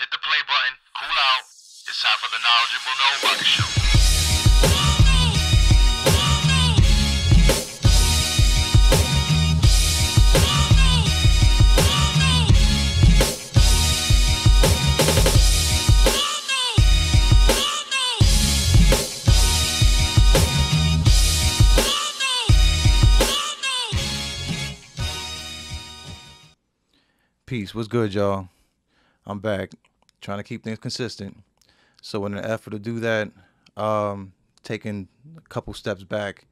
hit the play button, cool out. It's time for the Knowledgeable Nobody Show. Peace. What's good, y'all? I'm back, trying to keep things consistent. So, in an effort to do that, um, taking a couple steps back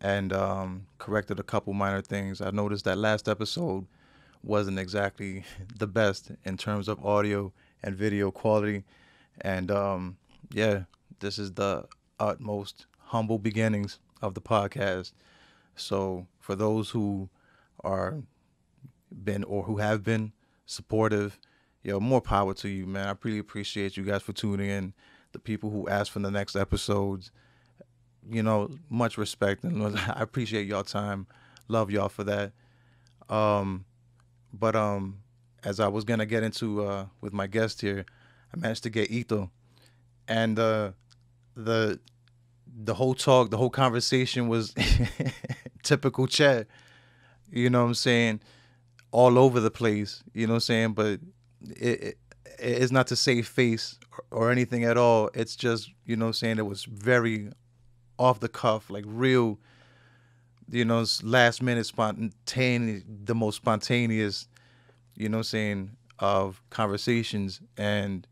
and um, corrected a couple minor things. I noticed that last episode wasn't exactly the best in terms of audio and video quality. And um, yeah, this is the utmost humble beginnings of the podcast. So, for those who are been or who have been supportive, yo, more power to you, man. I really appreciate you guys for tuning in. The people who asked for the next episodes, you know, much respect and I appreciate y'all time. Love y'all for that. Um, but um, as I was gonna get into uh with my guest here, I managed to get Eto, and uh, the the whole talk, the whole conversation was typical chat. You know what I'm saying? all over the place, you know what I'm saying? But it, it it's not to save face or, or anything at all. It's just, you know saying, it was very off the cuff, like real, you know, last minute spontaneous, the most spontaneous, you know saying, of conversations. And,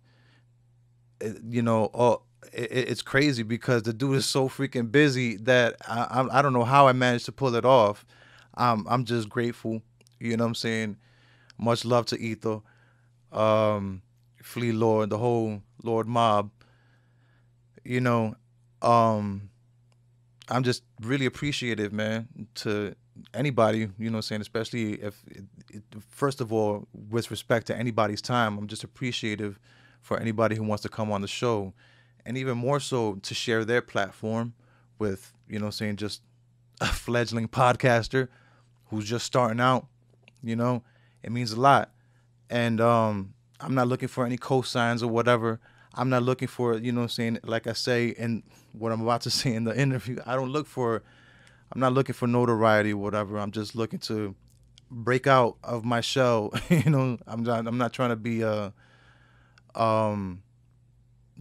you know, all, it's crazy because the dude is so freaking busy that I, I, I don't know how I managed to pull it off. Um, I'm just grateful you know what I'm saying? Much love to Eto, um, Flee Lord, the whole Lord Mobb. You know, um, I'm just really appreciative, man, to anybody, you know saying, especially if, first of all, with respect to anybody's time, I'm just appreciative for anybody who wants to come on the show. And even more so to share their platform with, you know saying, just a fledgling podcaster who's just starting out you know it means a lot and um i'm not looking for any cosigns or whatever. I'm not looking for you know I'm saying like i say in what i'm about to say in the interview i don't look for i'm not looking for notoriety or whatever. I'm just looking to break out of my shell you know? I'm not i'm not trying to be uh um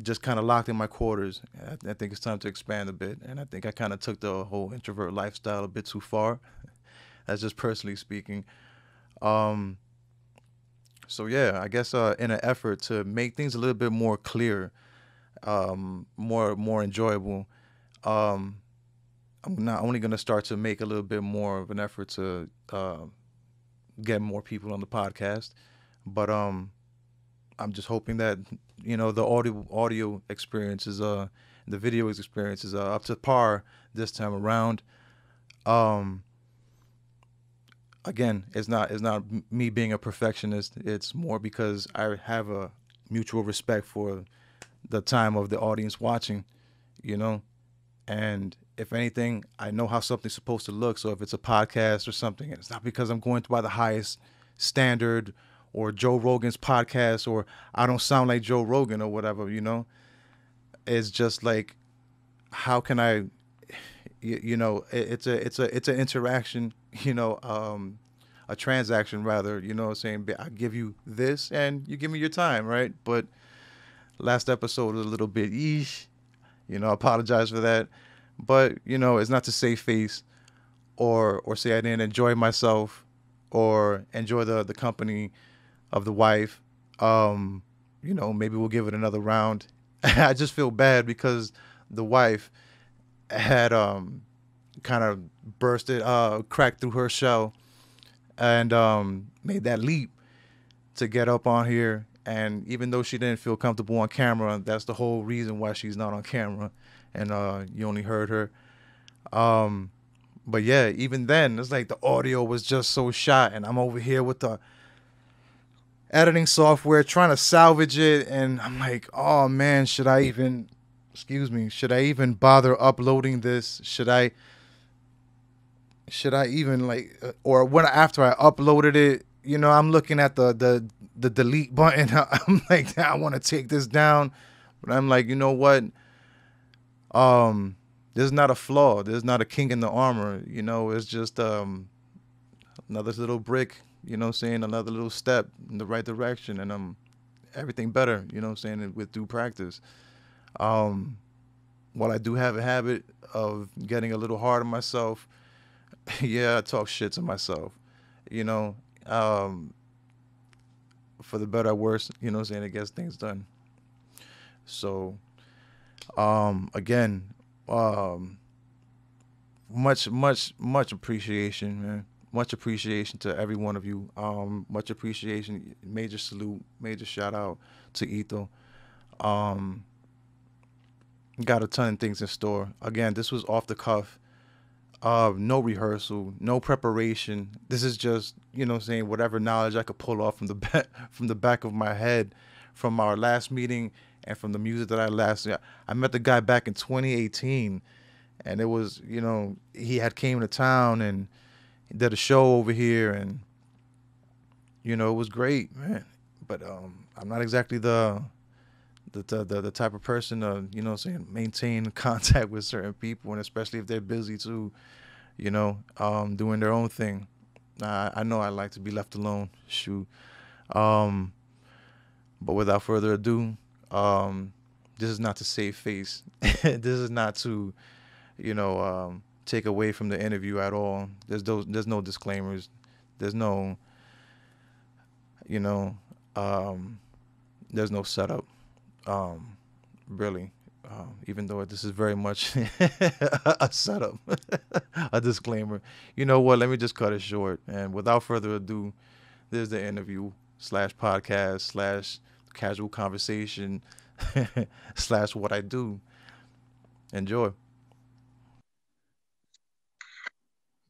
just kind of locked in my quarters. I, I think it's time to expand a bit and i think i kind of took the whole introvert lifestyle a bit too far that's just personally speaking. Um, so yeah, I guess uh, in an effort to make things a little bit more clear, um, more more enjoyable, um, I'm not only gonna start to make a little bit more of an effort to uh, get more people on the podcast, but um, I'm just hoping that you know the audio audio experience is uh the video experience is uh, up to par this time around. Um, again, it's not it's not me being a perfectionist. It's more because I have a mutual respect for the time of the audience watching, you know. And if anything, I know how something's supposed to look. So if it's a podcast or something, it's not because I'm going by the highest standard or Joe Rogan's podcast or I don't sound like Joe Rogan or whatever, you know. It's just like how can I you, you know, it's a it's a it's an interaction you know, um, a transaction rather, you know what I'm saying? I give you this and you give me your time, right? But last episode was a little bit eesh, you know, I apologize for that. But, you know, it's not to save face or or say I didn't enjoy myself or enjoy the the company of the wife. Um, you know, maybe we'll give it another round. I just feel bad because the wife had um kind of bursted, uh, cracked through her shell, and um, made that leap to get up on here. And even though she didn't feel comfortable on camera, that's the whole reason why she's not on camera, and uh, you only heard her. Um, but yeah, even then, it's like the audio was just so shot, and I'm over here with the editing software trying to salvage it, and I'm like, oh man, should I even? Excuse me, should I even bother uploading this? Should I? should I even like uh, or when after I uploaded it, you know, I'm looking at the the the delete button. I'm like, I want to take this down, but I'm like, you know what? Um, there's not a flaw. There's not a king in the armor. You know, it's just um another little brick. You know, saying another little step in the right direction, and um, everything better. You know, I'm saying with due practice. Um, while I do have a habit of getting a little hard on myself, yeah, I talk shit to myself. You know, um, for the better or worse, you know, I'm saying it gets things done. So, um, again, um, much, much, much appreciation, man. Much appreciation to every one of you. Um, much appreciation, major salute, major shout out to Eto. Um, got a ton of things in store. Again, this was off the cuff. Uh, no rehearsal, no preparation. This is just, you know, saying whatever knowledge I could pull off from the from the back of my head, from our last meeting and from the music that I last. I met the guy back in 2018, and it was, you know, he had came to town and did a show over here, and you know, it was great, man. But um, I'm not exactly the the, the the type of person to you know saying maintain contact with certain people and especially if they're busy too you know um doing their own thing. I, I know I like to be left alone shoot. Um but without further ado um this is not to save face. This is not to you know um take away from the interview at all. There's those there's no disclaimers. There's no you know um there's no setup um, really. Um, even though this is very much a setup, a disclaimer. You know what? Let me just cut it short. And without further ado, there's the interview slash podcast slash casual conversation slash what I do. Enjoy.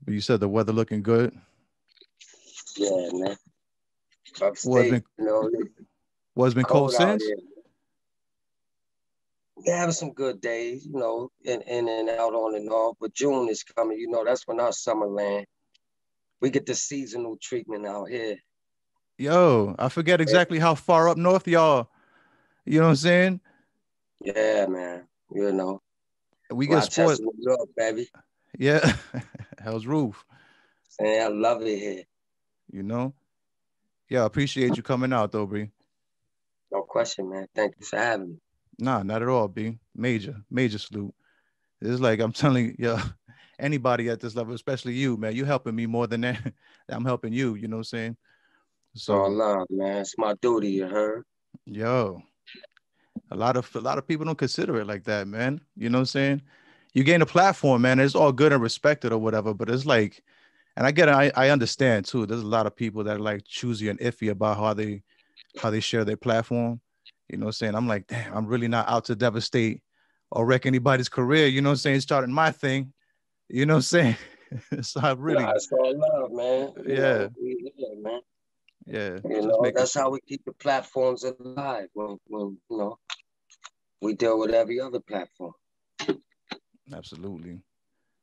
You said the weather looking good. Yeah, man. Upstate, was been, you know, been cold, cold since. Having some good days, you know, in, in and out on and off. But June is coming, you know, that's when our summer land. We get the seasonal treatment out here. Yo, I forget exactly how far up north y'all. You know what I'm saying? Yeah, man. You know. We get sports. New York, baby. Yeah. Hell's roof. Saying I love it here. You know? Yeah, I appreciate you coming out though, Bree. No question, man. Thank you for having me. Nah, not at all, B. Major, major salute. It's like I'm telling you, anybody at this level, especially you, man, you helping me more than that. I'm helping you, you know what I'm saying? So oh, love, man. It's my duty, you heard? Yo. A lot of a lot of people don't consider it like that, man. You know what I'm saying? You gain a platform, man. It's all good and respected or whatever, but it's like, and I get it, I, I understand too. There's a lot of people that are like choosy and iffy about how they how they share their platform. You know what I'm saying? I'm like, damn, I'm really not out to devastate or wreck anybody's career. You know what I'm saying? Starting my thing. You know what I'm saying? so I really nah, it's all love, man. You yeah. Know, we, yeah, man. Yeah. You know, that's how we keep the platforms alive when, when you know we deal with every other platform. Absolutely.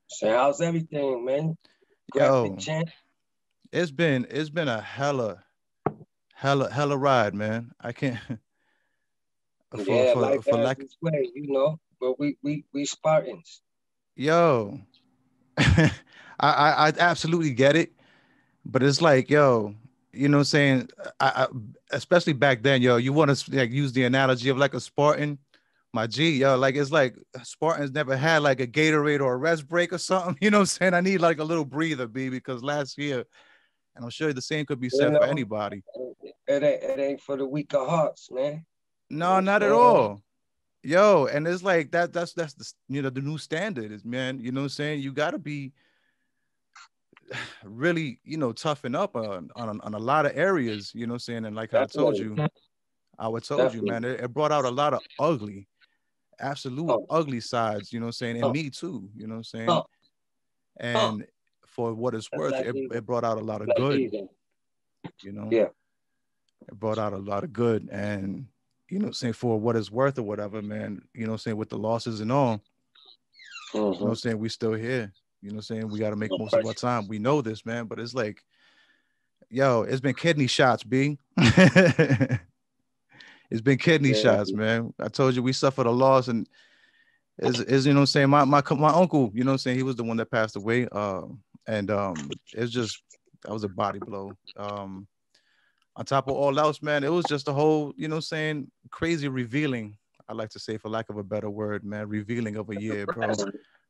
So how's everything, man? Yo, it's been it's been a hella hella hella ride, man. I can't for, yeah, for, like for lack way, you know. But we we we Spartans. Yo, I, I I absolutely get it, but it's like yo, you know, what I'm saying, I, I, especially back then, yo, you want to like use the analogy of like a Spartan. My G, yo, like it's like Spartans never had like a Gatorade or a rest break or something. You know what I'm saying? I need like a little breather, B, because last year, and I'm sure the same could be said you know, for anybody. It ain't, it ain't for the weak of hearts, man. No, not at all. Yo, and it's like that. That's that's the you know the new standard is man. You know what I'm saying? You got to be really you know toughen up on, on on a lot of areas. You know what I'm saying? And like Definitely. I told you, I would told Definitely. you, man. It, it, brought out a lot of ugly, absolute oh. ugly sides. You know what I'm saying? And oh. me too. You know what I'm saying? Oh. And for what it's worth, it, it, brought out a lot of good. You know? Yeah. It brought out a lot of good and you know, saying for what it's worth or whatever, man, you know, saying with the losses and all, you know, mm-hmm. saying we still here. You know, saying we got to make most of our time. We know this, man, but it's like, Yo, it's been kidney shots, B. it's been kidney Yeah. shots, man. I told you we suffered a loss, and is is you know I'm saying? My my my uncle, you know what I'm saying? He was the one that passed away. Uh, and um, it's just that was a body blow. Um, on top of all else, man, it was just a whole, you know saying, crazy revealing. I like to say, for lack of a better word, man, revealing of a year, bro.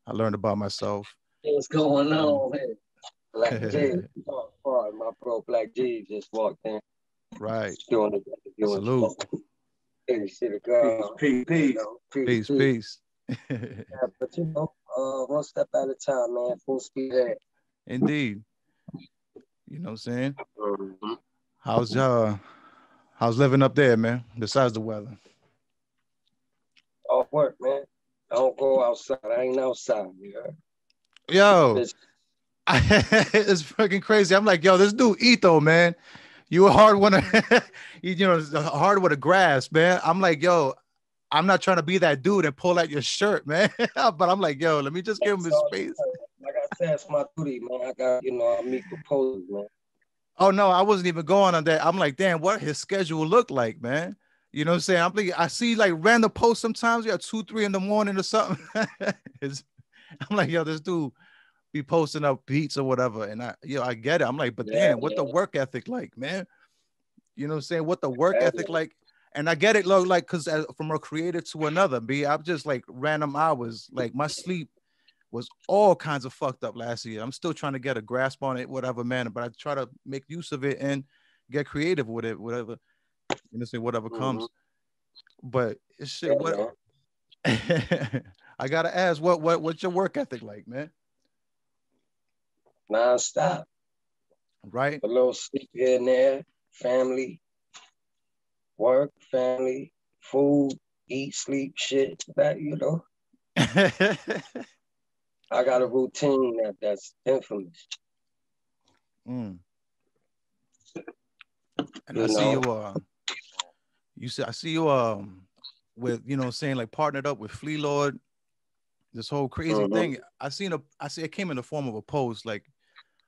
I learned about myself. What's going on, man? Black J, oh, my bro Black J just walked in. Right. Doing the doing Salute. Hey. Peace, peace. Peace, peace. Yeah, but you know, uh, one step at a time, man. Full speed ahead. Indeed. You know what I'm saying? How's uh how's living up there, man? Besides the weather. Off work, man. I don't go outside. I ain't outside. You heard? Yo, It's- it's fucking crazy. I'm like, yo, this dude Eto, man. You a hard one to, you know, hard with a grass, man. I'm like, yo, I'm not trying to be that dude and pull out your shirt, man. but I'm like, yo, let me just give him his space. Like I said, it's my duty, man. I got, you know, I meet proposals, man. Oh no, I wasn't even going on that. I'm like, damn, what his schedule look like, man. You know what I'm saying? I'm thinking, I see like random posts sometimes, yeah, two, three in the morning or something. I'm like, yo, this dude be posting up beats or whatever. And I, you know, I get it. I'm like, but Yeah, damn, what the work ethic like, man? You know what I'm saying? What the work Yeah, ethic like? And I get it, look, like, cause as, from a creator to another, be I'm just like random hours. Like my sleep was all kinds of fucked up last year. I'm still trying to get a grasp on it, whatever, man. But I try to make use of it and get creative with it, whatever. You know, say whatever mm-hmm. comes. But it's shit. Yeah, what. I gotta ask, what what what's your work ethic like, man? Non-stop. Right? A little sleep here and there. Family. Work, family, food, eat, sleep, shit. That, you know. I got a routine that that's infamous. Mm. And You I see you know? uh you see I see you um with you know saying like partnered up with Flee Lord. This whole crazy Mhm. thing. I seen a I see it came in the form of a post like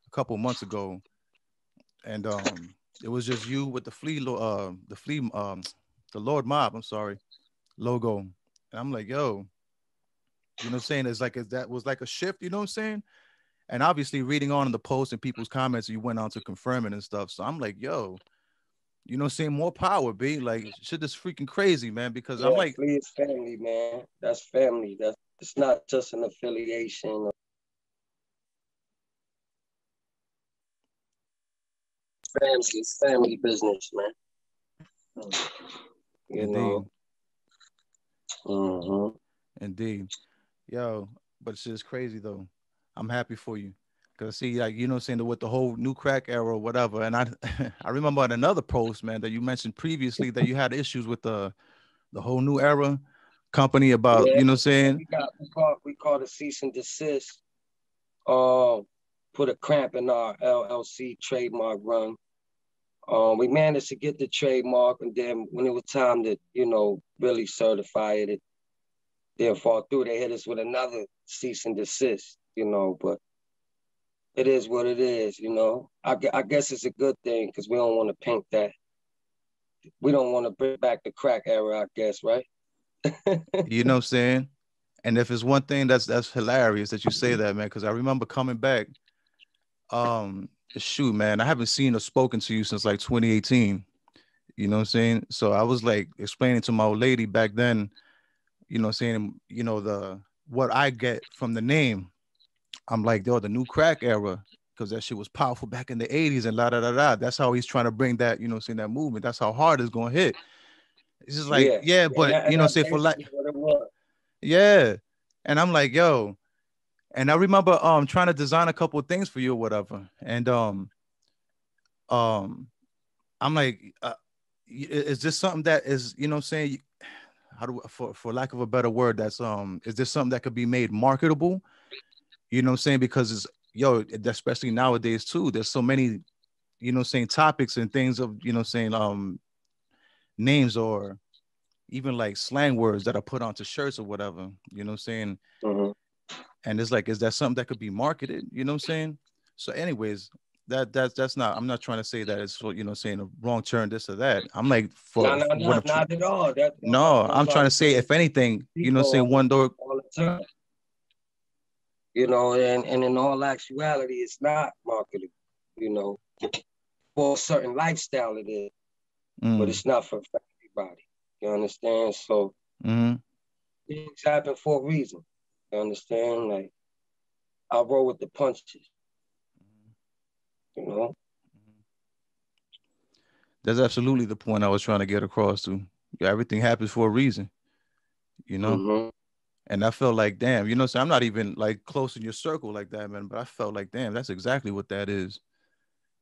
a couple months ago. And um it was just you with the Flee uh the Flee um the Lord Mobb, I'm sorry, logo. And I'm like, yo, you know what I'm saying? It's like is that was like a shift, you know what I'm saying? And obviously reading on in the post and people's comments, you went on to confirm it and stuff. So I'm like, yo, you know, what I'm saying more power, be like shit is freaking crazy, man. Because I'm like, is family, man. That's family. That's it's not just an affiliation. Family, it's family business, man. You indeed, know. hmm indeed, yo, but it's just crazy though. I'm happy for you. Cause see, like you know, saying with the whole new crack era or whatever, and I, I remember on another post, man, that you mentioned previously that you had issues with the, the whole new era company about, Yeah. you know, what I'm saying We got we call we call the cease and desist. Uh, put a cramp in our LLC trademark run. Um, we managed to get the trademark, and then when it was time to, you know, really certify it, it didn't fall through. They hit us with another cease and desist, you know. But it is what it is, you know. I, I guess it's a good thing because we don't want to paint that. We don't want to bring back the crack era, I guess, right? you know what I'm saying? And if it's one thing that's that's hilarious that you say that, man, because I remember coming back. Um, shoot, man, I haven't seen or spoken to you since like 2018. You know what I'm saying? So I was like explaining to my old lady back then, you know, what I'm saying, you know, the what I get from the name. I'm like, yo, the new crack era, because that shit was powerful back in the 80s and la da da da. That's how he's trying to bring that, you know, saying that movement. That's how hard it's gonna hit. It's just like, yeah, but that- you know, say for like basically what it was. yeah. And I'm like, yo. And I remember um trying to design a couple of things for you or whatever. And um um I'm like, uh, is this something that is, you know what I'm saying? How do for for lack of a better word, that's um is this something that could be made marketable? You know what I'm saying? Because it's yo, especially nowadays too, there's so many, you know saying, topics and things of, you know saying, um names or even like slang words that are put onto shirts or whatever, you know what I'm saying? Mhm. And it's like, is that something that could be marketed? You know what I'm saying? So, anyways, that that's that's not. I'm not trying to say that it's you know saying a wrong turn, this or that. I'm like for No, no, no, I'm not at all. That, no. that's I'm trying to say, if anything, you know, saying one door. all the time. You know, and, and in all actuality, it's not marketing, you know. For a certain lifestyle it is, but Mm, it's not for everybody. You understand? So mhm. things happen for a reason. You understand? Like I roll with the punches. You know? That's absolutely the point I was trying to get across to. Everything happens for a reason, you know. Mhm. And I felt like, damn, you know, so I'm not even like close in your circle like that, man. But I felt like, damn, that's exactly what that is.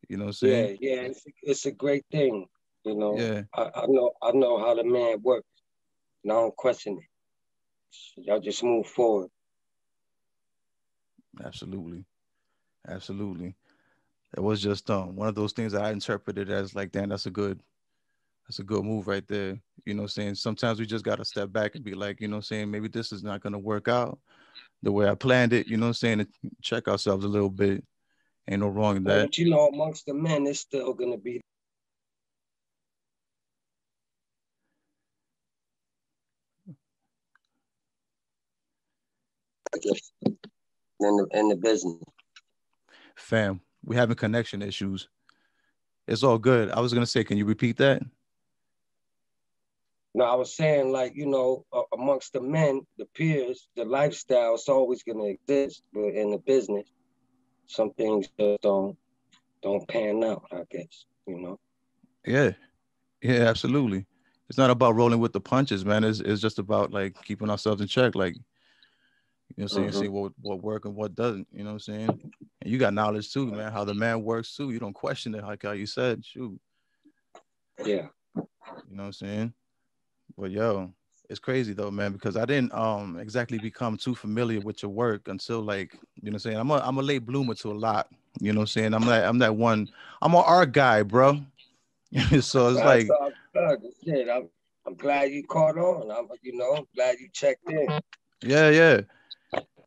You know what I'm Yeah, yeah, it's, it's a great thing. You know, Yeah. I, I know I know how the man works. And I don't question it. Y'all just move forward. Absolutely. Absolutely. It was just um one of those things that I interpreted as like, damn, that's a good, that's a good move right there. You know I'm saying? Sometimes we just gotta step back and be like, you know I'm saying, maybe this is not gonna work out the way I planned it, you know I'm saying? And check ourselves a little bit. Ain't no wrong in that. But you know, amongst the men, it's still gonna be in the in the business. Fam, we having connection issues. It's all good. I was gonna say, can you repeat that? No, I was saying, like you know, uh, amongst the men, the peers, the lifestyle is always gonna exist, but in the business, some things just don't don't pan out. I guess you know. Yeah. Yeah, absolutely. It's not about rolling with the punches, man. It's it's just about like keeping ourselves in check. Like, you know what I'm saying? Mhm. See what what work and what doesn't, you know what I'm saying? And you got knowledge too, man, how the man works too. You don't question it, like how you said, shoot. Yeah. You know what I'm saying? But yo, it's crazy though, man, because I didn't um exactly become too familiar with your work until like, you know what I'm saying? I'm a I'm a late bloomer to a lot. You know what I'm saying? I'm that I'm that one, I'm an art guy, bro. so it's like That's all good. Shit, I'm, I'm glad you caught on. I'm, you know, I'm glad you checked in. Yeah, yeah.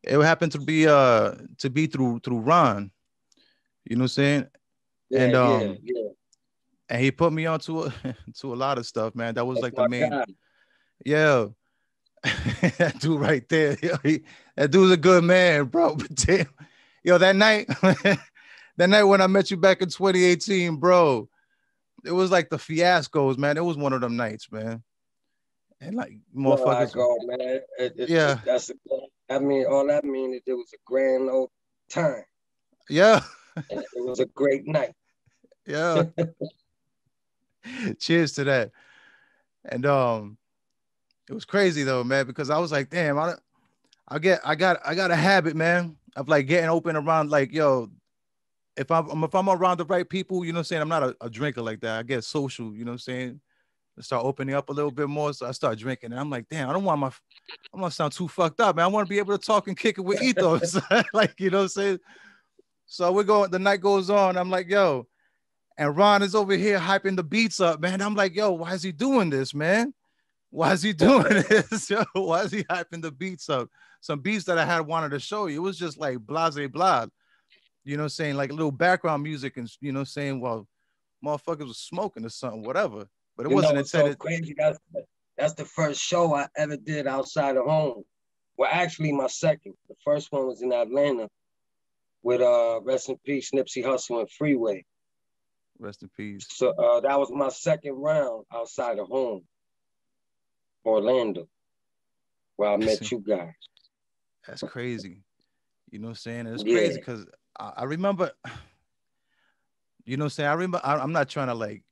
It happened to be uh to be through through Ron. You know what I'm saying? Yeah, And, um, yeah. And he put me onto a to a lot of stuff, man. That was That's like the main guy. yeah. that dude right there. Yo, he, that dude's a good man, bro. But damn, yo, that night, that night when I met you back in 2018, bro, it was like the fiascos, man. It was one of them nights, man. And like motherfuckers, go, man. It, it, Yeah. That's a, I mean, all that means is it was a grand old time. yeah, it was a great night. yeah. Cheers to that. And um, it was crazy though, man, because I was like, damn, I, don't- I get, I got, I got a habit, man, of like getting open around, like, yo, if I'm, if I'm around the right people, you know, what I'm saying, I'm not a, a drinker like that. I get social, you know, what I'm saying, I start opening up a little bit more, so I start drinking, and I'm like, damn, I don't want my, I'm gonna sound too fucked up, man. I want to be able to talk and kick it with ethos, like, you know, what I'm saying. So we go, the night goes on. I'm like, yo, and Ron is over here hyping the beats up, man. I'm like, yo, why is he doing this, man? Why is he doing this? Yo, why is he hyping the beats up? Some beats that I had wanted to show you. It was just like blase blah. You know, what I'm saying like a little background music and you know, saying, well, motherfuckers was smoking or something, whatever. But it You wasn't know, it's so intended. crazy. That's that's the first show I ever did outside of home. Well, actually, my second. The first one was in Atlanta with uh rest in peace Nipsey Hussle and Freeway. Rest in peace. So uh, that was my second round outside of home, Orlando, where I met you guys. That's crazy. You know what I'm saying? It's Yeah. crazy because I, I remember, you know what I'm saying? I remember, I, I'm not trying to like,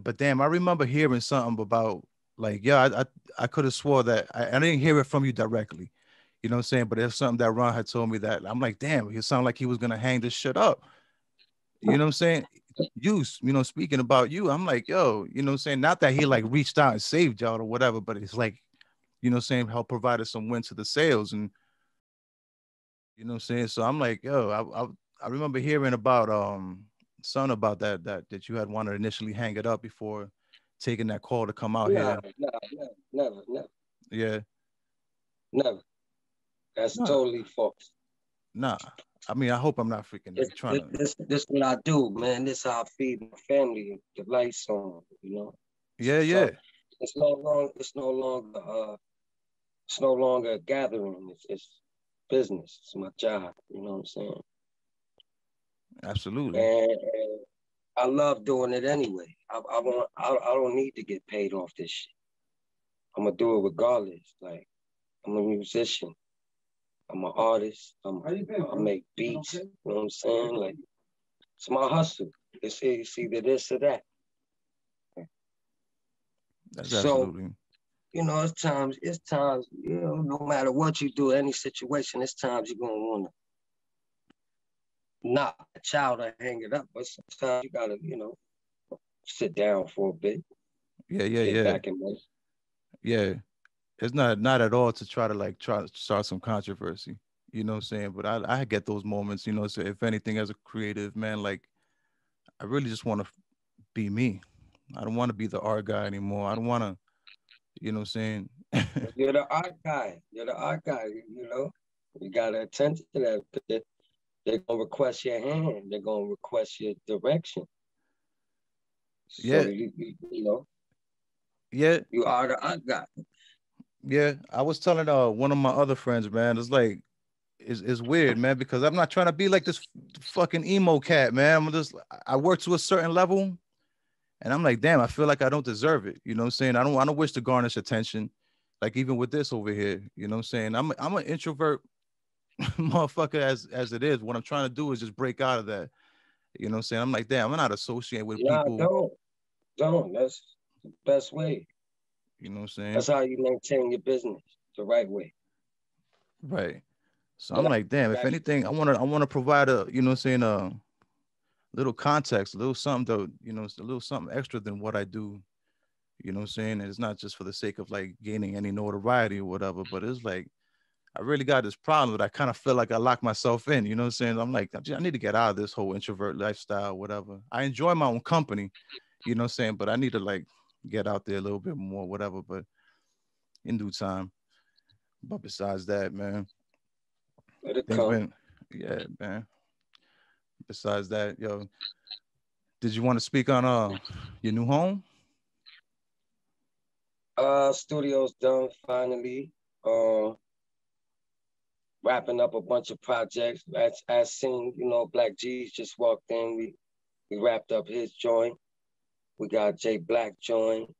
but damn, I remember hearing something about like, yeah, I, I, I could have swore that I, I didn't hear it from you directly. You know what I'm saying? But it's something that Ron had told me that I'm like, damn, he sounded like he was gonna hang this shit up. You know what I'm saying? You, you know, speaking about you, I'm like, yo, you know what I'm saying? Not that he like reached out and saved y'all or whatever, but it's like, you know what I'm saying, help provided some win to the sales and you know what I'm saying? So I'm like, yo, I, I I remember hearing about um something about that that that you had wanted to initially hang it up before taking that call to come out here. nah, never, never, never, Yeah, never. That's totally false. nah. I mean, I hope I'm not freaking This, trying this, to. this, this what I do, man. This how I feed my family. The lights on, you know. Yeah, yeah, It's no longer. It's no longer. Uh, it's no longer a gathering. It's, it's business. It's my job. You know what I'm saying? Absolutely. And, and I love doing it anyway. I, I want. I, I don't need to get paid off this shit. I'm gonna do it regardless. Like I'm a musician. I'm an artist. I'm, I make beats. You know what I'm saying? Like it's my hustle. It's, it's either this or that. That's so- absolutely. You know, it's times. It's times. You know, no matter what you do, any situation, it's times you're gonna wanna knock a child or hang it up. But sometimes you gotta, you know, sit down for a bit. Yeah, yeah, yeah, back and forth. yeah. It's not not at all to try to like try to start some controversy. You know what I'm saying? But I I get those moments. You know, so if anything, as a creative man, like I really just want to be me. I don't want to be the art guy anymore. I don't want to. You know what I'm saying? You're the art guy. You're the art guy. You know, you gotta attend to that. They're gonna request your hand. They're gonna request your direction. So Yeah. you, you, you know, yeah, you are the guy. Yeah, I was telling uh one of my other friends, man, it's like it's, it's weird, man, because I'm not trying to be like this fucking emo cat, man. I'm just I work to a certain level and I'm like, damn, I feel like I don't deserve it. You know what I'm saying? I don't I don't wish to garnish attention. Like even with this over here, you know what I'm saying? I'm I'm an introvert motherfucker as as it is. What I'm trying to do is just break out of that. You know what I'm saying? I'm like, damn, I'm not associating with Nah, people. don't, don't. That's the best way. You know what I'm saying? That's how you maintain your business the right way. Right. So I'm like, damn, if anything, I want to I want to provide a, you know what I'm saying, a little context, a little something to, you know, a little something extra than what I do. You know what I'm saying? And it's not just for the sake of like gaining any notoriety or whatever, but it's like I really got this problem that I kind of feel like I lock myself in. You know what I'm saying? I'm like, I need to get out of this whole introvert lifestyle, whatever. I enjoy my own company, you know what I'm saying? But I need to like get out there a little bit more, whatever. But in due time. But besides that, man, Let it things come. been yeah man besides that yo did you want to speak on uh your new home Uh, studio's done finally. Uh, wrapping up a bunch of projects. As as seen, you know, Black G's just walked in. We we wrapped up his joint. We got Jay Black joint,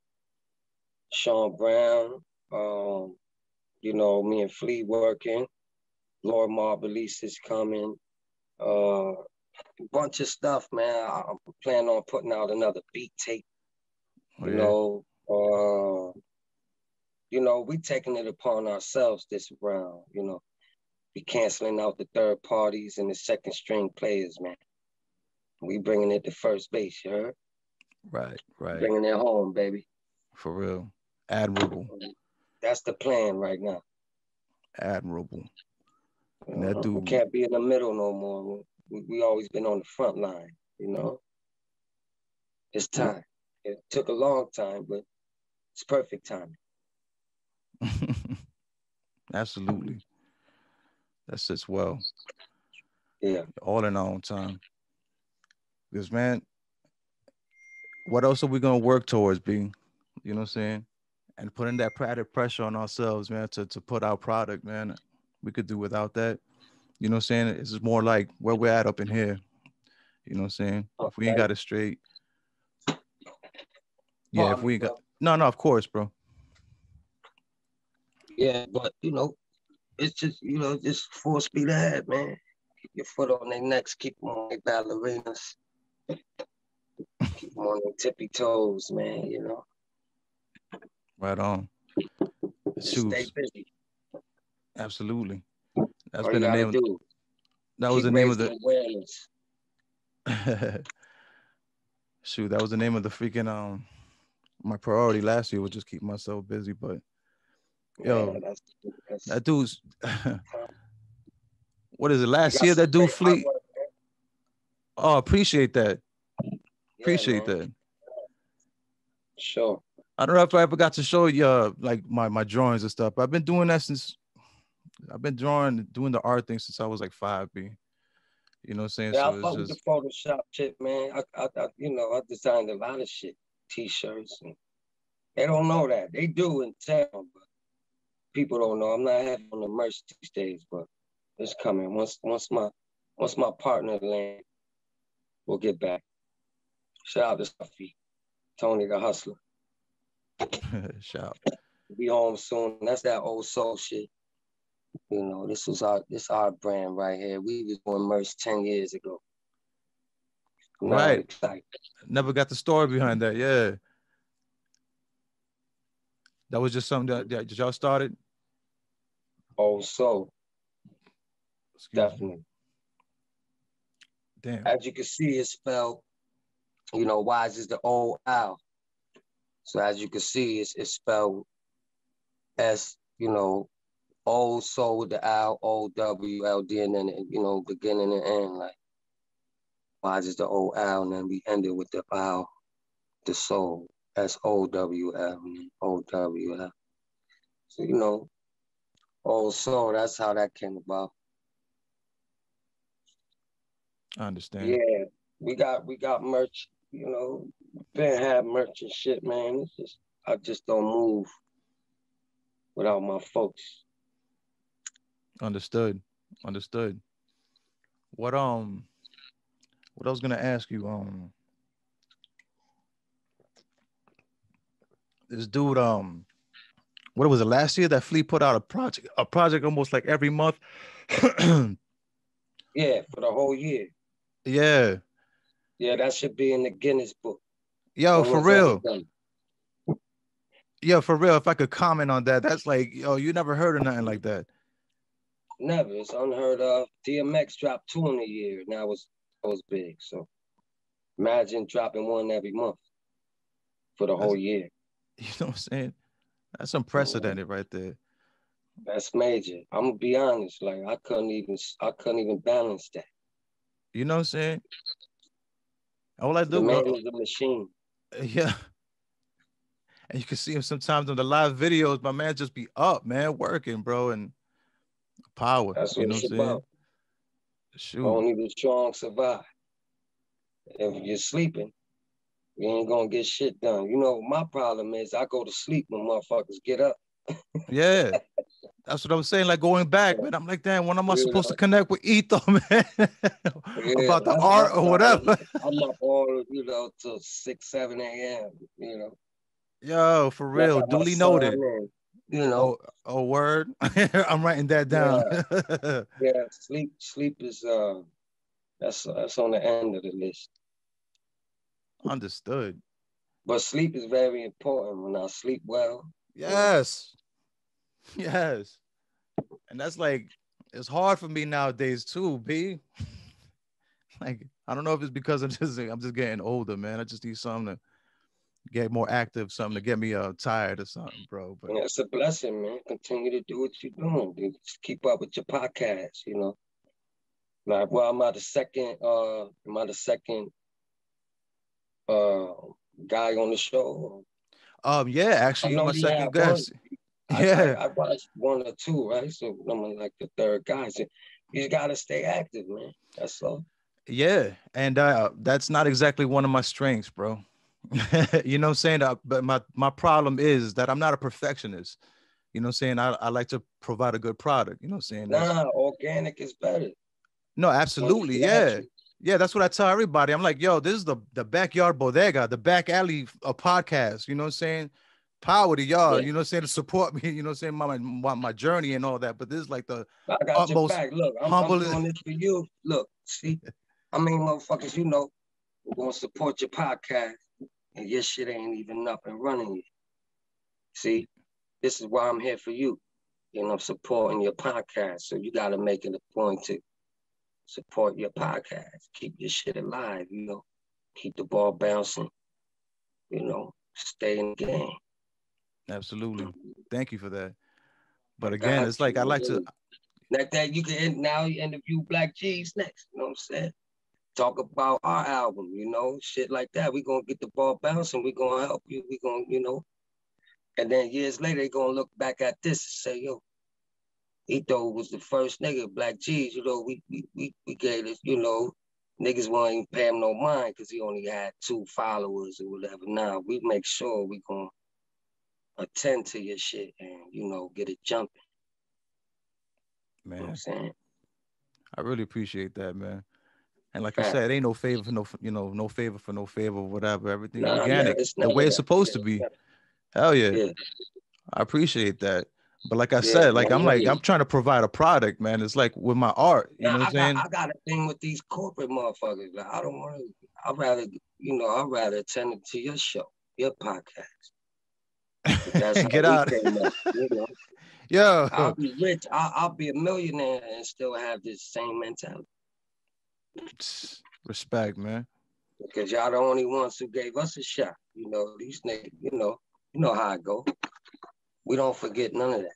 Sean Brown. Um, you know, me and Flee working. Lord release is coming. Uh, bunch of stuff, man. I- I'm planning on putting out another beat tape Oh, you yeah. know, uh, you know, we taking it upon ourselves this round, you know, we canceling out the third parties and the second string players, man. We bringing it to first base, you heard? right right Bringing it home, baby. for real admirable That's the plan right now. admirable And that Uh, dude- we can't be in the middle no more. We, we always been on the front line, you know. It's time. It took a long time, but it's perfect time. absolutely that sits well Yeah. all in our own time. Because man what else are we gonna work towards being you know what i'm saying? And putting that added pressure on ourselves man to, to put out product man we could do without that. You know what i'm saying? It's just more like where we're at up in here. You know what i'm saying? If we ain't got it straight. Yeah if um, we ain't got uh, no no of course bro. Yeah, but you know, it's just you know, just full speed ahead, man. Keep your foot on their necks, keep them on their ballerinas, keep them on their tippy toes, man. You know, right on Shoes. stay busy. absolutely that's All been the name of do. that was the name of the awareness. Shoot, that was the name of the freaking um my priority last year was just keep myself busy, but Yo, Yeah, that's, that's, that dude's what is it last year that dude fleet? Oh, appreciate that. Appreciate man. that. Sure. I don't know if I ever got to show you uh, like my my drawings and stuff. I've been doing that since I've been drawing doing the art thing since I was like five B. You know what I'm saying? Yeah, so I fuck just the Photoshop shit, man. I, I, I, you know, I designed a lot of shit, t-shirts, and they don't know that. They do in town, but people don't know. I'm not having on the merch these days, but it's coming. Once, once my, once my partner land, we'll get back. Shout out to Stuffy, Tony the Hustler. shout. Be home soon. That's that old soul shit. You know, this was our this our brand right here. We was doing merch 10 years ago. Now Right. it's like, Never got the story behind that. Yeah. That was just something that, that y'all started. Soul, Excuse me. definitely. Damn. As you can see, it's spelled, you know, wise is the old owl. So as you can see, it's, it's spelled S, you know, old soul with the owl, O W L D, and then, you know, beginning and end, like wise is the old owl, and then we ended with the owl, the soul, S O W L, O W L. So, you know, old so that's how that came about. I understand. Yeah, we got we got merch. You know, been have merch and shit, man. It's just I just don't move without my folks. Understood. Understood. What um what I was gonna ask you, um this dude, um what was it last year that Flee put out a project, a project almost like every month? Yeah, for the whole year. yeah. Yeah, that should be in the Guinness book. Yo, for real. Yo, for real. If I could comment on that, that's like, yo, you never heard of nothing like that. Never. It's unheard of. DMX dropped two in a year. Now it's it was big. So imagine dropping one every month for the That's- whole year. You know what I'm saying? That's unprecedented right there. That's major. I'm gonna be honest. Like I couldn't even I couldn't even balance that. You know what I'm saying? All I The do, man bro, is a machine. yeah. And you can see him sometimes on the live videos. My man just be up, man, working, bro, and power. That's you what know what I'm saying? about. Shoot. Only the strong survive. If you're sleeping, you ain't gonna get shit done. You know, my problem is I go to sleep when motherfuckers get up. Yeah. That's what I was saying. Like going back, man. I'm like, damn, when am I Yeah. supposed to connect with Eto, man? About the art or whatever. I'm up all, you know, till six, seven a.m. You know, Yo, for real. my Duly noted. in, You know, Oh, oh, word. I'm writing that down. yeah, sleep, sleep is uh, that's that's on the end of the list. Understood. But sleep is very important. When I sleep well, Yes. Yes. And that's like it's hard for me nowadays too, B. like I don't know if it's because I'm just I'm just getting older, man. I just need something to get more active, something to get me uh tired or something, bro. But Yeah, it's a blessing, man. Continue to do what you're doing. dude. Just keep up with your podcast, you know. Like, well, I'm the second, uh, I'm I the second uh guy on the show? um yeah, actually know my second guest. Yeah. I, I watched one or two, right? So I'm like the third guy. So you just gotta stay active, man. That's all. Yeah, and uh, that's not exactly one of my strengths, bro. you know what I'm saying? Uh, but my my problem is that I'm not a perfectionist. You know what I'm saying? I, I like to provide a good product. You know what I'm saying? That's- Nah, organic is better. no, absolutely. Yeah. Yeah, that's what I tell everybody. I'm like, yo, this is the the backyard bodega, the back alley uh, podcast. You know what I'm saying? Power to y'all. Yeah. You know what I'm saying? To support me. You know what I'm saying? My my, my journey and all that. But this is like the utmost. Look, I'm, I'm humble- doing this for you. Look, see, I mean, motherfuckers, you know, we're gonna support your podcast, and your shit ain't even up and running yet. See, this is why I'm here for you. You know, supporting your podcast. So you gotta make it a point to support your podcast, keep your shit alive. You know, keep the ball bouncing. You know, stay in the game. absolutely. Thank you for that. But again, it's like I like to. Like that, you can now you interview Black G's next. You know what I'm saying? Talk about our album, you know, shit like that. we gonna get the ball bouncing. we gonna help you. we gonna, you know. And then years later, they gonna look back at this and say, yo, Eto was the first nigga, Black G's, you know, we we we, we gave it, you know, niggas won't even pay him no mind because he only had two followers or whatever. Now we make sure we gonna attend to your shit and you know get it jumping. You know Man, I'm saying? I really appreciate that, man. And like you Fact. said, ain't no favor for no, you know, no favor for no favor, whatever. Everything Nah, organic, yeah, the way it's supposed to be. yeah. Hell yeah. Yeah. I appreciate that. But like I Yeah, said, like I'm like. I'm trying to provide a product, man. It's like with my art, you know what I'm saying? I got a thing with these corporate motherfuckers. Like, I don't want to. I'd rather, you know, I'd rather attend to your show, your podcast. That's Get out. up, you know. Yo, I'll be rich. I'll, I'll be a millionaire and still have this same mentality. respect, man. Because y'all the only ones who gave us a shot. You know, these niggas, you know, you know how it go. We don't forget none of that.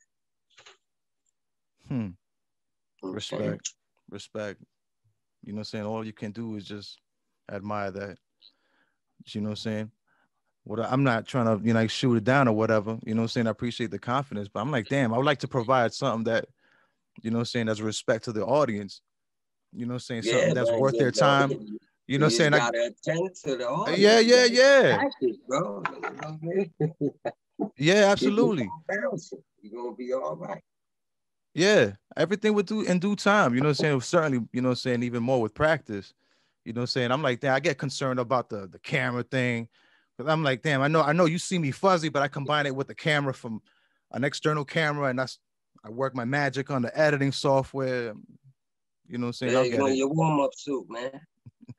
Hmm. You know what I'm saying? Respect. Respect. You know what I'm saying? All you can do is just admire that. You know what I'm saying? What I- I'm not trying to, you know, like shoot it down or whatever. You know what I'm saying? I appreciate the confidence, but I'm like, damn, I would like to provide something that, you know what I'm saying, that's respect to the audience. You know what I'm saying? Something that's man, worth their time. You, You know what I'm saying? I, gotta attend to the audience. yeah, yeah, yeah. practice, bro. You know what I mean? Yeah, absolutely. You're gonna be all right. Yeah, everything would do in due time. You know what I'm saying? Certainly, you know what I'm saying, even more with practice. You know what I'm saying? I'm like, damn, I get concerned about the the camera thing. Cause I'm like, damn, I know, I know you see me fuzzy, but I combine it with the camera from an external camera, and that's I work my magic on the editing software. You know what I'm saying? Yeah, you in your warm up suit, man.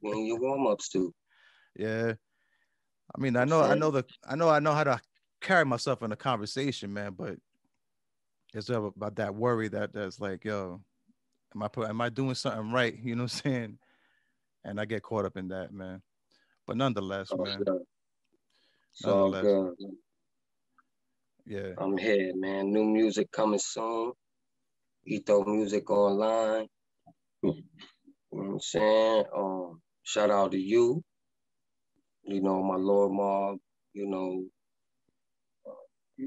You in your warm up suit. Yeah. I mean, I know, I know the, I know, I know how to carry myself in a conversation, man. But it's about that worry that that's like, yo, am I am I doing something right? You know what I'm saying? And I get caught up in that, man. But nonetheless, Oh, man, good. It's all Nonetheless. good. yeah, I'm here, man. New music coming soon. Eto Music Online. You know what I'm saying? Um, shout out to you. You know, my Lord Mobb, you know,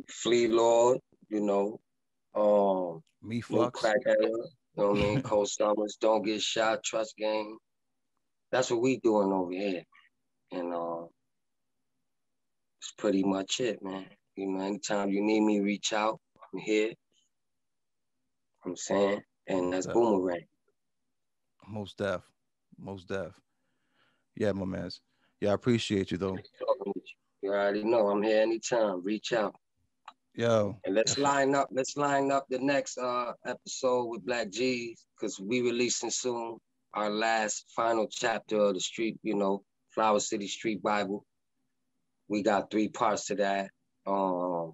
Flee Lord, you know, um, me flux. Crack Era, you know what I mean? Cold Summers, Don't Get Shot, Trust Game. That's what we doing over here. And uh, it's pretty much it, man. You know, anytime you need me, reach out. I'm here. I'm saying, and that's Yeah. Boomerang. Most deaf, most deaf. Yeah, my man's. Yeah, I appreciate you though. Talking with you. You already know I'm here anytime. Reach out. Yo, And let's line up, let's line up the next uh episode with Black G's, because we releasing soon our last final chapter of the street, you know, Flower City Street Bible. We got three parts to that. Um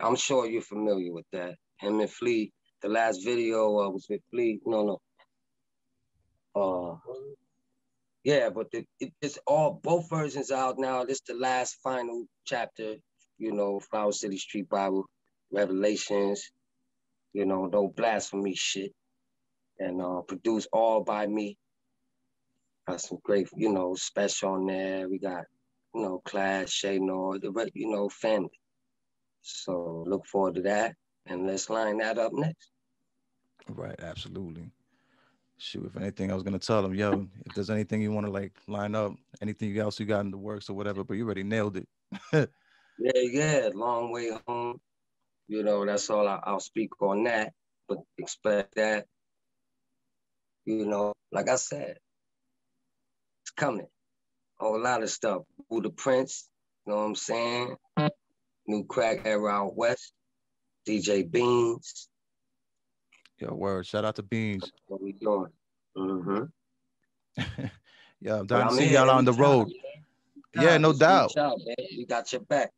I'm sure you're familiar with that. Him and Flee, the last video uh, was with Flee. No, no. Uh yeah, but the, it, it's all both versions out now. This is the last final chapter, you know, Flower City Street Bible, Revelations, you know, no blasphemy shit. And uh produced all by me. Got some great, you know, special on there. We got, you know, Class, Che Noir, you know, family. So look forward to that. And let's line that up next. right, absolutely. Shoot, if anything, I was gonna tell him, yo, if there's anything you want to like line up, anything else you got in the works or whatever, but you already nailed it. Yeah, yeah, long way home. You know, that's all I, I'll speak on that. But expect that. You know, like I said, it's coming. A whole lot of stuff. Who the Prince, you know what I'm saying? New crack era out west. DJ Beans. Yo, word. Shout out to Beans. What we doing? Mm-hmm. yeah, I'm dying to see y'all on the road. Yeah, no doubt. out. We got your back.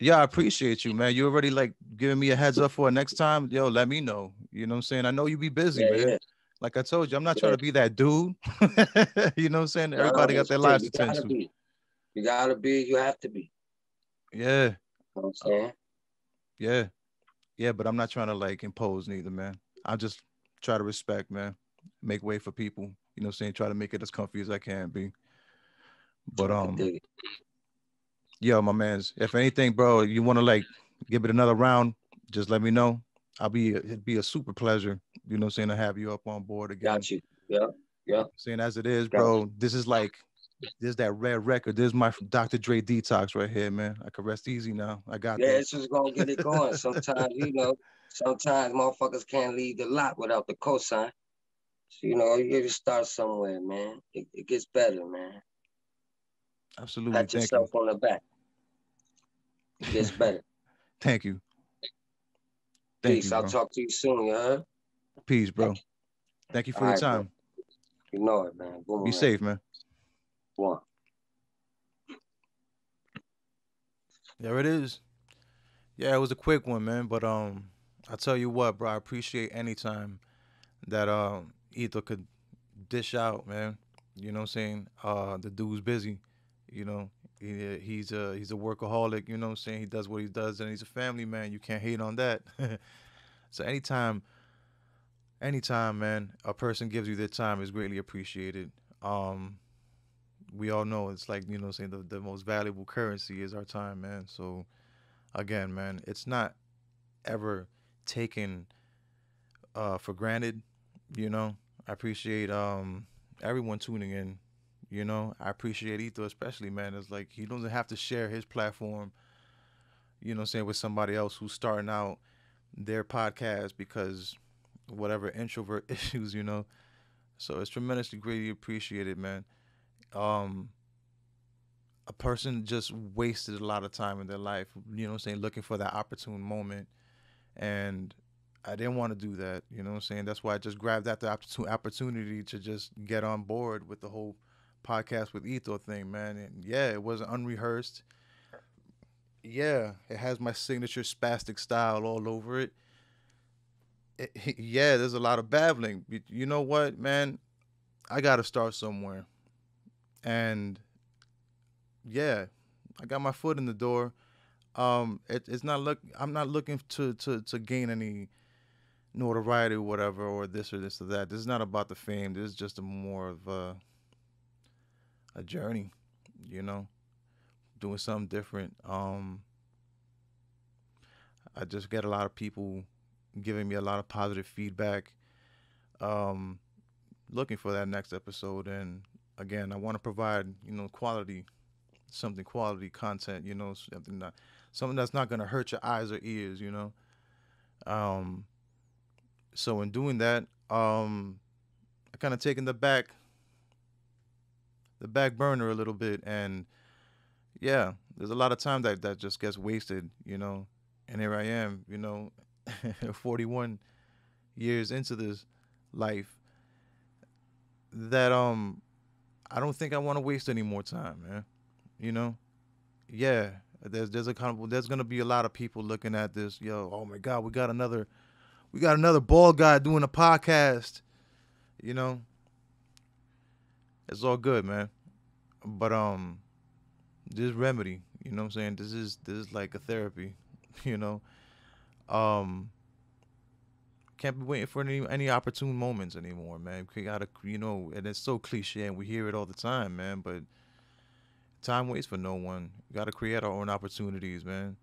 Yeah, I appreciate you, man. You already like giving me a heads up for next time. Yo, let me know. You know what I'm saying? I know you be busy, Yeah, man. yeah. Like I told you, I'm not Yeah. trying to be that dude. you know what I'm saying? Everybody Nah, got their lives to tend be. You gotta be, you have to be. Yeah, You know what I'm saying? yeah, yeah. But I'm not trying to like impose neither, man. I just try to respect, man. Make way for people. You know what I'm saying? Try to make it as comfy as I can be. But um. Yo, my man's. If anything, bro, you want to like give it another round, just let me know. I'll be it'd be a super pleasure, you know, I'm saying to have you up on board again. Got you. Yeah. Yeah. Saying as it is, Got bro. This is like this is that red record. This is my Dr. Dre detox right here, man. I can rest easy now. I got Yeah, this. it's just gonna get it going. Sometimes, you know, sometimes motherfuckers can't leave the lot without the cosign. So, you know, you gotta start somewhere, man. It, it gets better, man. Absolutely. Pat yourself you. on the back. It gets better. Thank you. Thank Peace. you, I'll talk to you soon, you heard? Peace, bro. Thank you for All your right, bro. time. You know it, man. Boom, Be man. safe, man. One. There it is. Yeah, it was a quick one, man. But um, I tell you what, bro, I appreciate any time that um Ether could dish out, man. You know what I'm saying? Uh, the dude's busy. You know, he, he's a he's a workaholic. You know what I'm saying? He does what he does, and he's a family man. You can't hate on that. so anytime, anytime, man, a person gives you their time is greatly appreciated. Um, we all know it's like you know what I'm saying the, the most valuable currency is our time man so again man it's not ever taken uh for granted you know i appreciate um everyone tuning in you know i appreciate Eto especially man it's like he doesn't have to share his platform you know I'm saying with somebody else who's starting out their podcast because whatever introvert issues you know so it's tremendously greatly appreciated man um a person just wasted a lot of time in their life, you know I'm saying, looking for that opportune moment. And I didn't want to do that, you know I'm saying? That's why I just grabbed that opportunity to just get on board with the whole podcast with Eto thing, man. And yeah, it wasn't unrehearsed. Yeah, it has my signature spastic style all over it. It- yeah, there's a lot of babbling. You know what, man? I got to start somewhere and yeah, I got my foot in the door. Um, it, it's not look. I'm not looking to to to gain any notoriety or whatever, or this or this or that. This is not about the fame. This is just a more of a a journey, you know, doing something different. Um, I just get a lot of people giving me a lot of positive feedback. Um, looking for that next episode and again, I want to provide, you know, quality, something quality content, you know, something not, something that's not going to hurt your eyes or ears, you know. Um, so in doing that, um, I kind of taken the back, the back burner a little bit, and yeah, there's a lot of time that that just gets wasted, you know. And here I am, you know, 41 years into this life that um I don't think I want to waste any more time, man. You know? Yeah, there's there's a kind of, there's gonna be a lot of people looking at this. Yo, oh my God, we got another, we got another bald guy doing a podcast. You know? It's all good, man. But um, this remedy. You know what I'm saying? This is this is like a therapy. You know? Um. Can't be waiting for any any opportune moments anymore, man. We gotta, you know, and it's so cliche, and we hear it all the time, man. But time waits for no one. We gotta create our own opportunities, man.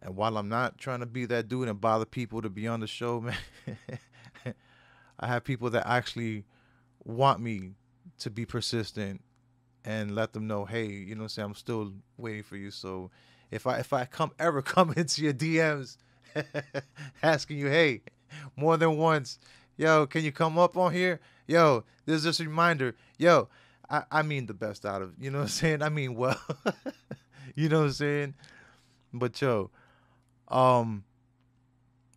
And while I'm not trying to be that dude and bother people to be on the show, man, I have people that actually want me to be persistent and let them know, hey, you know, what I'm still waiting for you. So if I if I come ever come into your DMs asking you, hey, more than once, yo, can you come up on here? Yo, this is a reminder, yo, I, I mean the best out of you know what I'm saying? I mean well. you know what I'm saying? But yo, um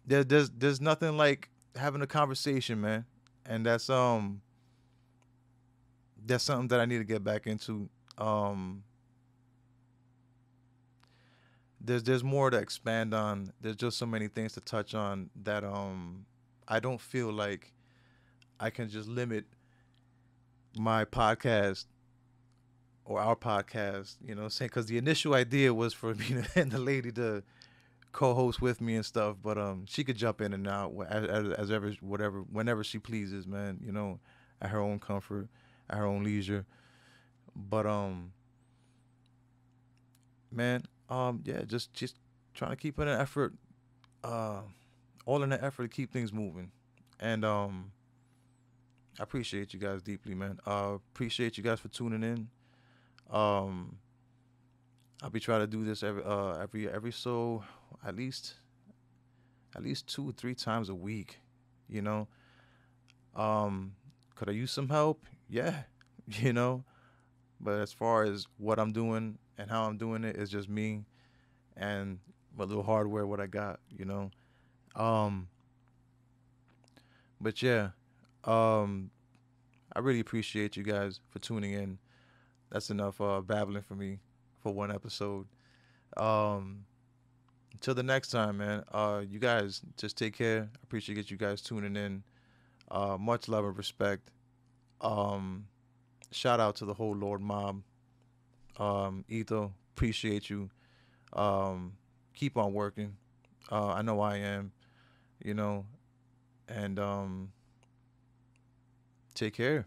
there, there's there's nothing like having a conversation, man. And that's um that's something that I need to get back into. Um there's there's more to expand on. There's just so many things to touch on that um I don't feel like I can just limit my podcast or our podcast, you know, saying because the initial idea was for me and the lady to co-host with me and stuff, but um, she could jump in and out as, as, as ever, whatever, whenever she pleases, man. You know, at her own comfort, at her own leisure. But um, man, um, yeah, just just trying to keep in an effort, uh, all in an effort to keep things moving. And um, I appreciate you guys deeply, man. Uh, appreciate you guys for tuning in. Um, I'll be trying to do this every uh every every so at least at least two or three times a week. You know. Um, could I use some help? Yeah, you know. But as far as what I'm doing and how I'm doing it, it's just me and my little hardware, what I got, you know. Um, but yeah, um, I really appreciate you guys for tuning in. That's enough uh, babbling for me for one episode. Um, until the next time, man. Uh, you guys just take care. I appreciate you guys tuning in. Uh, much love and respect. Um, shout out to the whole Lord Mobb. Um, Eto, appreciate you. Um, keep on working. Uh, I know I am, you know, and um, take care.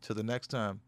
Till the next time.